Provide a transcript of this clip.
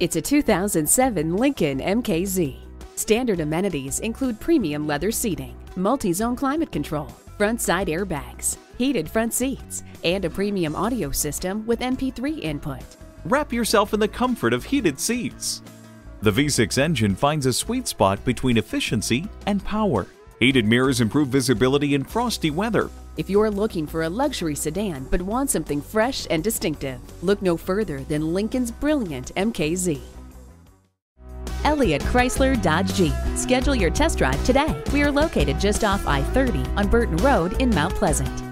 It's a 2007 Lincoln MKZ. Standard amenities include premium leather seating, multi-zone climate control, front side airbags, heated front seats, and a premium audio system with MP3 input. Wrap yourself in the comfort of heated seats. The V6 engine finds a sweet spot between efficiency and power. Heated mirrors improve visibility in frosty weather. If you're looking for a luxury sedan but want something fresh and distinctive, look no further than Lincoln's brilliant MKZ. Elliott Chrysler Dodge Jeep. Schedule your test drive today. We are located just off I 30 on Burton Road in Mount Pleasant.